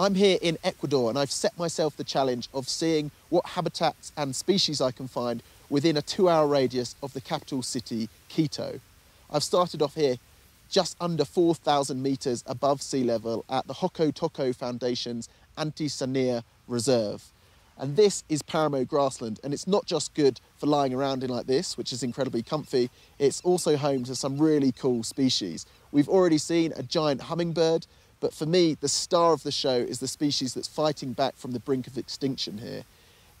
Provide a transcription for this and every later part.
I'm here in Ecuador and I've set myself the challenge of seeing what habitats and species I can find within a two hour radius of the capital city, Quito. I've started off here just under 4,000 metres above sea level at the Jocotoco Foundation's Antisanilla Reserve. And this is Paramo grassland, and it's not just good for lying around in like this, which is incredibly comfy, it's also home to some really cool species. We've already seen a giant hummingbird, but for me, the star of the show is the species that's fighting back from the brink of extinction here.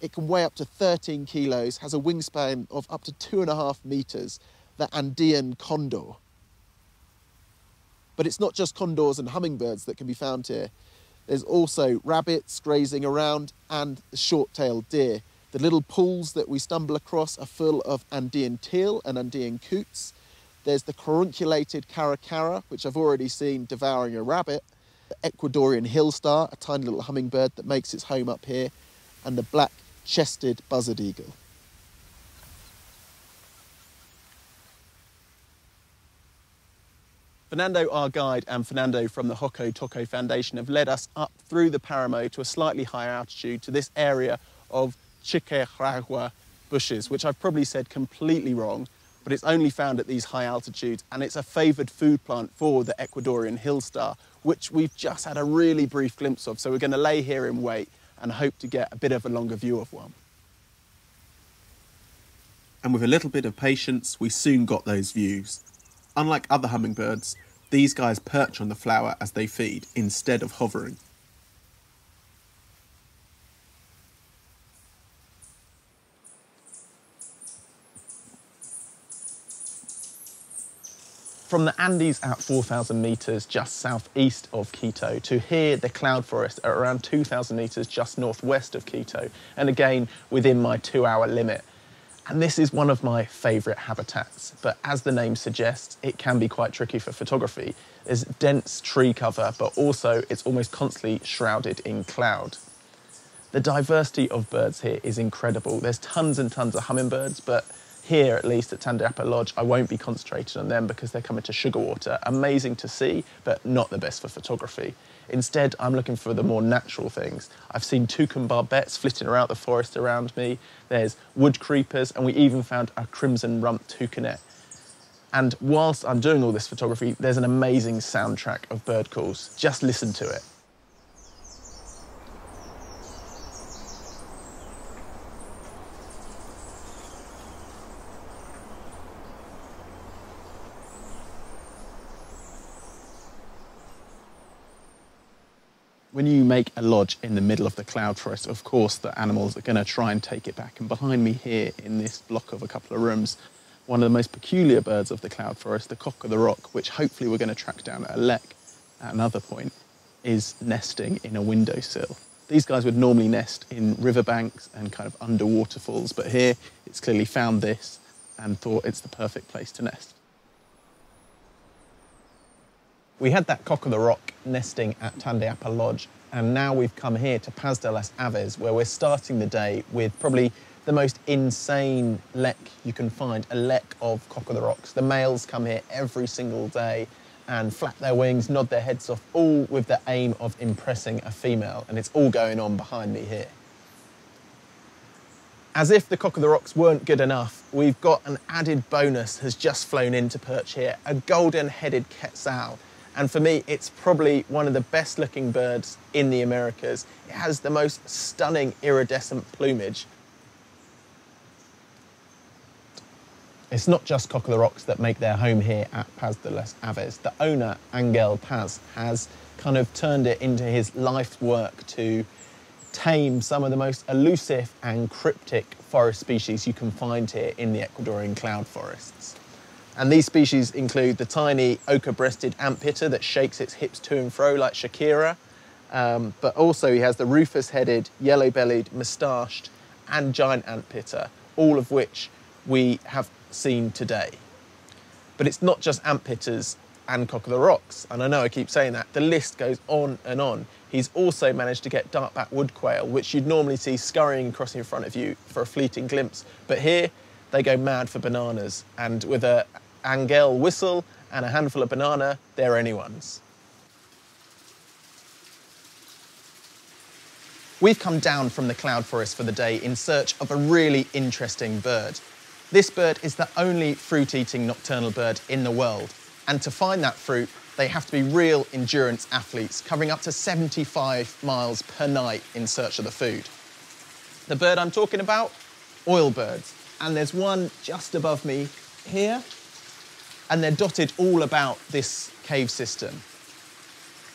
It can weigh up to 13 kilos, has a wingspan of up to two and a half meters, the Andean condor. But it's not just condors and hummingbirds that can be found here. There's also rabbits grazing around and short-tailed deer. The little pools that we stumble across are full of Andean teal and Andean coots. There's the carunculated caracara, which I've already seen devouring a rabbit. The Ecuadorian hill star, a tiny little hummingbird that makes its home up here. And the black chested buzzard eagle. Fernando, our guide, and Fernando from the Jocotoco Foundation have led us up through the Paramo to a slightly higher altitude to this area of Chiquiragua bushes, which I've probably said completely wrong, but it's only found at these high altitudes and it's a favoured food plant for the Ecuadorian hill star, which we've just had a really brief glimpse of. So we're going to lay here and wait and hope to get a bit of a longer view of one. And with a little bit of patience, we soon got those views. Unlike other hummingbirds, these guys perch on the flower as they feed instead of hovering. From the Andes at 4,000 metres just southeast of Quito to here, the cloud forest at around 2,000 metres just northwest of Quito, and again within my two hour limit and this is one of my favourite habitats, but as the name suggests, it can be quite tricky for photography. There's dense tree cover, but also it's almost constantly shrouded in cloud. The diversity of birds here is incredible. There's tons and tons of hummingbirds, but here, at least at Tandayapa Lodge, I won't be concentrating on them because they're coming to Sugarwater. Amazing to see, but not the best for photography. Instead, I'm looking for the more natural things. I've seen toucan barbets flitting around the forest around me. There's wood creepers, and we even found a crimson rump toucanet. And whilst I'm doing all this photography, there's an amazing soundtrack of bird calls. Just listen to it. When you make a lodge in the middle of the cloud forest, of course, the animals are going to try and take it back. And behind me here in this block of a couple of rooms, one of the most peculiar birds of the cloud forest, the cock of the rock, which hopefully we're going to track down at a lek at another point, is nesting in a windowsill. These guys would normally nest in riverbanks and kind of under waterfalls, but here it's clearly found this and thought it's the perfect place to nest. We had that cock of the rock nesting at Tandayapa Lodge, and now we've come here to Paz de las Aves, where we're starting the day with probably the most insane lek you can find, a lek of cock of the rocks. The males come here every single day and flap their wings, nod their heads off, all with the aim of impressing a female, and it's all going on behind me here. As if the cock of the rocks weren't good enough, we've got an added bonus has just flown in to perch here, a golden-headed quetzal. And for me, it's probably one of the best looking birds in the Americas. It has the most stunning iridescent plumage. It's not just cock of the rocks that make their home here at Paz de las Aves. The owner, Angel Paz, has kind of turned it into his life's work to tame some of the most elusive and cryptic forest species you can find here in the Ecuadorian cloud forests. And these species include the tiny ochre-breasted antpitta that shakes its hips to and fro like Shakira, um, but also he has the rufous-headed, yellow-bellied, moustached and giant antpitta, all of which we have seen today. But it's not just antpittas and cock of the rocks, and I know I keep saying that, the list goes on and on. He's also managed to get dark-backed wood quail, which you'd normally see scurrying across in front of you for a fleeting glimpse, but here they go mad for bananas, and with a Angel whistle and a handful of banana, they're anyone's. We've come down from the cloud forest for the day in search of a really interesting bird. This bird is the only fruit-eating nocturnal bird in the world. And to find that fruit, they have to be real endurance athletes, covering up to 75 miles per night in search of the food. The bird I'm talking about, oil birds. And there's one just above me here, and they're dotted all about this cave system.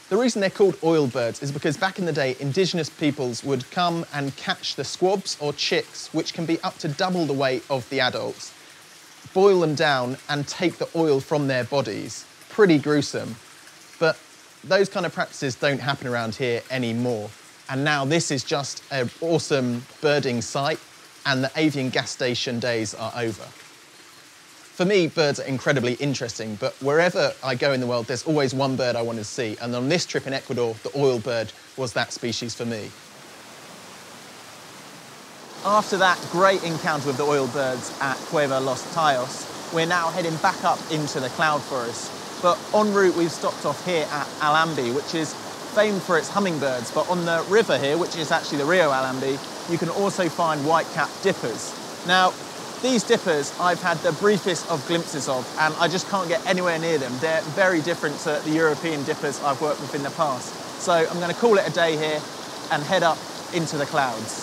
The reason they're called oil birds is because back in the day, indigenous peoples would come and catch the squabs or chicks, which can be up to double the weight of the adults, boil them down and take the oil from their bodies. Pretty gruesome. But those kind of practices don't happen around here anymore. And now this is just an awesome birding site and the avian gas station days are over. For me, birds are incredibly interesting, but wherever I go in the world, there's always one bird I want to see. And on this trip in Ecuador, the oil bird was that species for me. After that great encounter with the oil birds at Cueva Los Tayos, we're now heading back up into the cloud forest. But en route, we've stopped off here at Alambi, which is famed for its hummingbirds. But on the river here, which is actually the Rio Alambi, you can also find white-capped dippers. Now, these dippers I've had the briefest of glimpses of and I just can't get anywhere near them. They're very different to the European dippers I've worked with in the past. So I'm going to call it a day here and head up into the clouds.